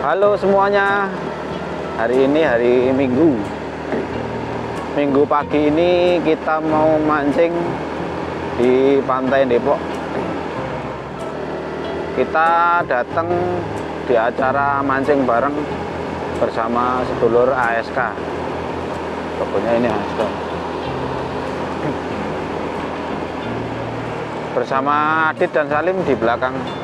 Halo semuanya. Hari ini hari Minggu. Minggu pagi ini kita mau mancing di pantai Depok. Kita datang di acara mancing bareng bersama sedulur ASK. Pokoknya ini ASK. Bersama Adit dan Salim di belakang.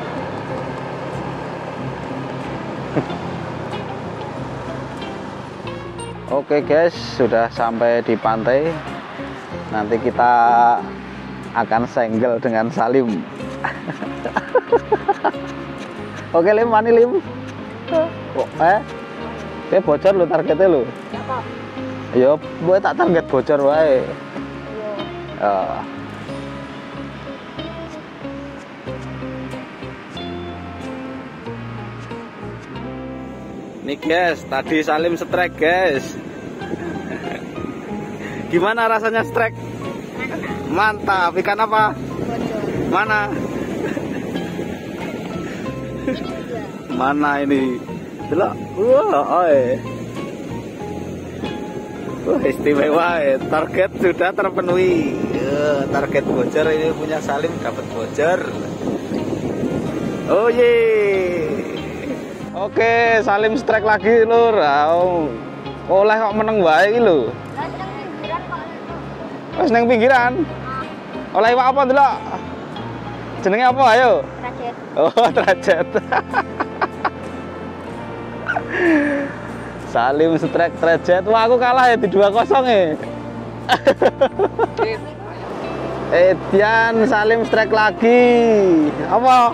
Oke guys, sudah sampai di pantai. Nanti kita akan senggel dengan Salim. Oke Lim, mani Lim. Oh, eh, Kayak bocor lo targetnya lo. Ya, gue tak target bocor wae. Oh. Nih guys, tadi Salim strike guys. Gimana rasanya strike? Mantap. Ikan apa? Mana? Mana ini? Delok. Wah, oi. Wah, istimewa ya. Target sudah terpenuhi. Ya, target bocor ini punya Salim dapat bocor. Oh ye. Oke, Salim strike lagi lur. Oh. Oleh kok meneng wae iki lho. Wis nang pinggiran. Oleh iwak apa ndelok? Jenenge apa ayo? Trajet. Oh, trajet. Salim strike trajet. Wah, aku kalah ya di 2-0 ya. Edian Salim strike lagi. Apa?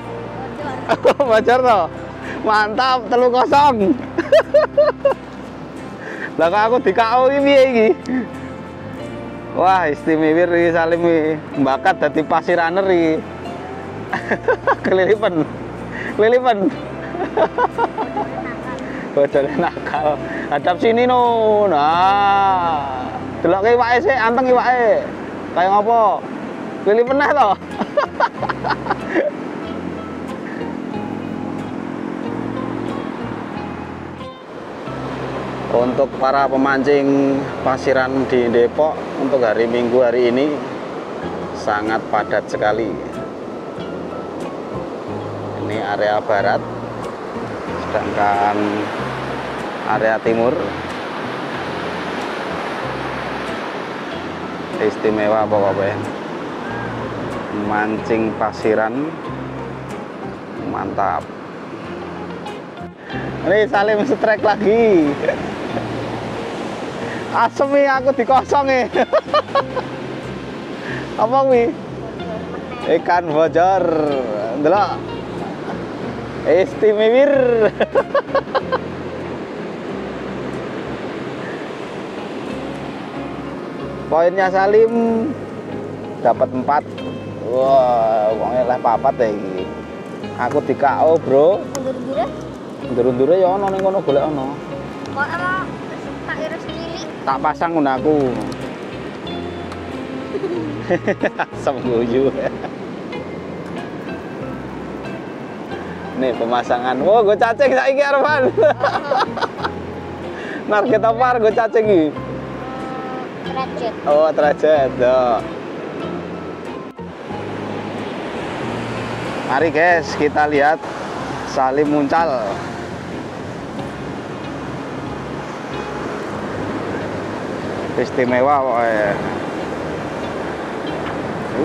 Bocor toh? Mantap, telu kosong. Lah aku di KO iki piye? Wah, istimewa iki Salim iki. Bakat dadi pasiraner iki. Kelilipan. Kelilipan. Bocor nakal. Hadap sini no. Nah. Delok iwake sik, anteng iwake. Kayak ngopo? Pilih penah untuk para pemancing pasiran di Depok untuk hari Minggu hari ini sangat padat sekali. Ini area barat, sedangkan area timur istimewa bapak-bapak. Mancing pasiran mantap. Ini Salim strike lagi. Asem aku dikosong nih. Apa wi? Ikan bocor. Delok. Istimewir. Poinnya Salim dapat 4. Wah, uangnya lah papat ya. Aku di KO, Bro. Mundur-mundur ya? Ndur-ndure ya ana ning kono golek ana. Kok Tak pasang ngono aku. Asam guyu. Nih pemasangan. Wah, gue cacing saiki Arfan. Target apa gue cacing iki? Trajet. Oh, trajet. Oh. Mari guys, kita lihat Salim muncal. Istimewa pokoknya.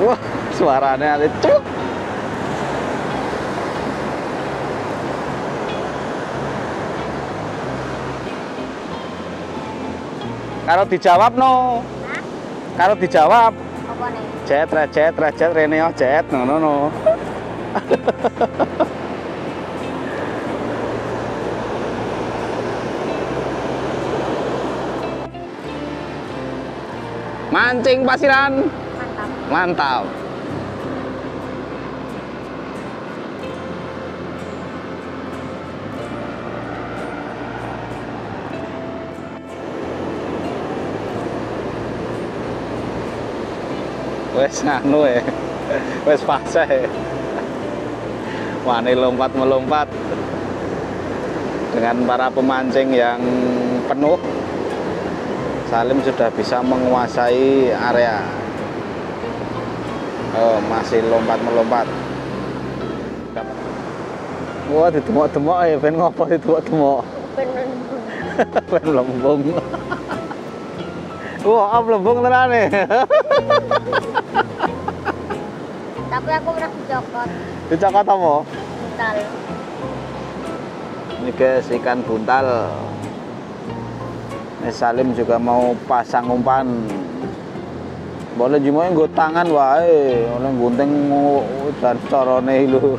Wah, suaranya ada cuk. Kalau dijawab no, Hah? kalau dijawab Apa nih? jet jet jet rene oh, jet no no no. Mancing pasiran Mantap. mantap. Wes nganu ya. Wes fase. Wani lompat melompat. dengan para pemancing yang penuh Salim sudah bisa menguasai area. Oh masih lompat melompat wah ditemok-temok ya ben ngopo ditemok-temok? Ben lembung. Wah am lembung tenan nih Tapi aku pernah dicokot. dicokot apa? Bentar. ini guys ikan buntal ini Salim juga mau pasang umpan. Boleh jimoy nggo tangan wae. Oleh gunting dan corone lu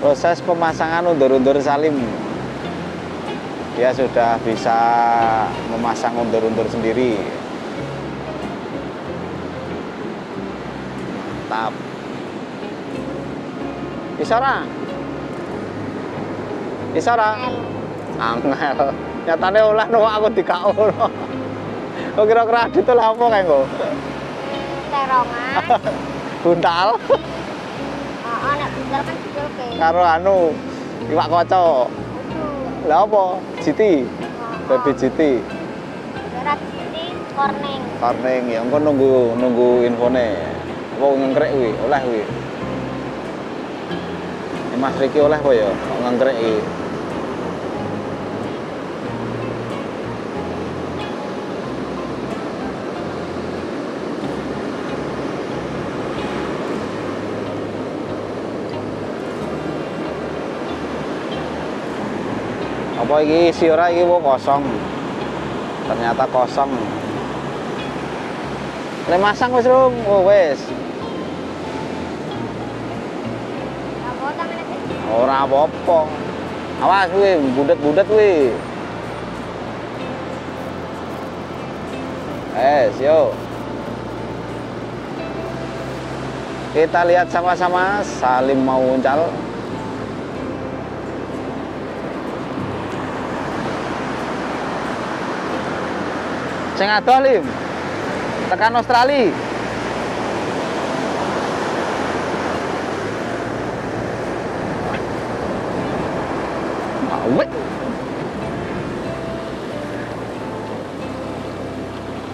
proses pemasangan undur-undur Salim. Dia sudah bisa memasang undur-undur sendiri. Mantap bisa ora angel nyatane olah no aku dikau. No kok kira-kira adit lah apa kayak kok Terongan. buntal. Oh, nek bentar kan kecil ke. karo anu iwak koco lah apa? Jiti baby jiti Berat sini corning. karning ya engko nunggu nunggu infone. Apa ngengkrek kuwi? Oleh kuwi. Mas Riki oleh apa ya? Ngengkrek iki apa iki isi ora iki wo kosong. Ternyata kosong. Le masang wis rum. Oh wis ora apa-apa. Awas kuwi budet-budet kuwi Eh, yo. Kita lihat sama-sama Salim mau uncal. Sing adoh Lim. Tekan Australia. Awet.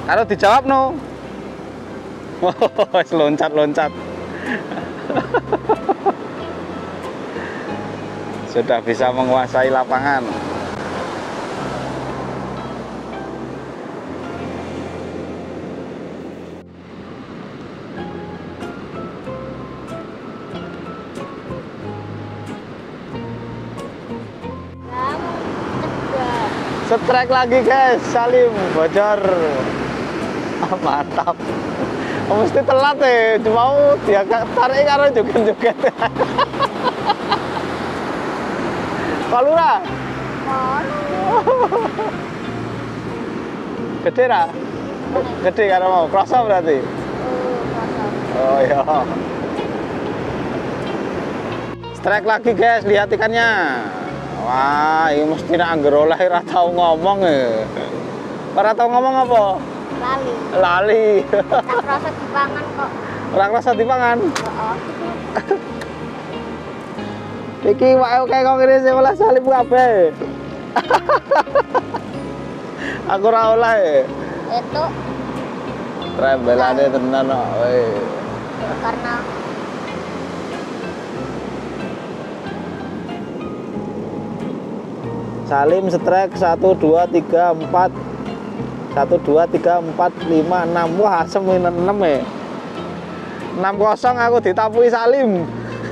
Karo dijawab no. Wes loncat-loncat. Sudah bisa menguasai lapangan. Setrek lagi guys, Salim bocor. Ah, mantap. Oh, mesti telat ya, cuma mau dia ka- tarik karo joget-joget. Palura, gede ra? Gede karo mau, kroso berarti. Kosong. Oh iya. Strike lagi guys, lihat ikannya. Wah, ini mesti nak angger oleh ora tau ngomong ya. Ora tau ngomong apa? Lali. Lali. Tak rasa dipangan kok. Ora kerasa dipangan. Oh, Iki wae kayak kok ngene sing oleh salib kabeh. Aku ora oleh. itu Trembelane tenan kok. karena Salim strike 1 2 3 4 1 2 3 4 5 6 wah asem ini 6 ya. 6 kosong aku ditapui Salim.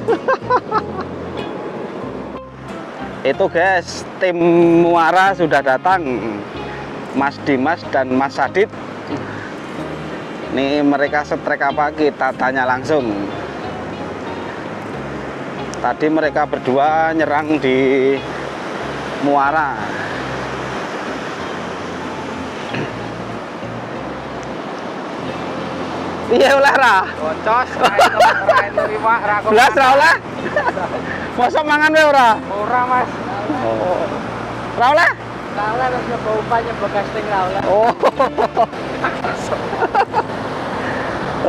Itu guys tim Muara sudah datang. Mas Dimas dan Mas Sadit ini mereka setrek apa? Kita tanya langsung. Tadi mereka berdua nyerang di Muara. Iya oleh ra? Bocos, Belas ra oleh? Masa mangan wae ora? Ora, Mas. Oh. Ra oleh? Ra oleh wis nyoba umpan nyoba casting ra oleh. Oh.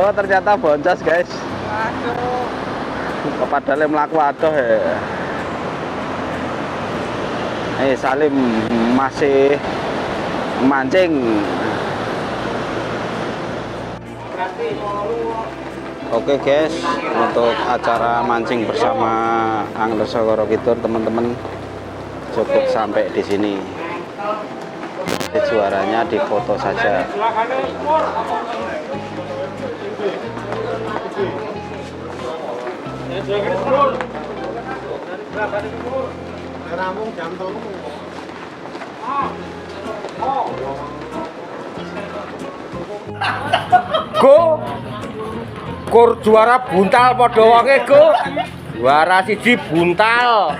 oh ternyata boncos guys. Aduh. Padahal mlaku adoh ya. Eh Salim masih mancing. Oke guys, untuk acara mancing bersama Angler Sogoro Kidul teman-teman cukup sampai di sini. Suaranya di foto saja. Go. Kur juara buntal padha wonge, Go. Juara siji buntal.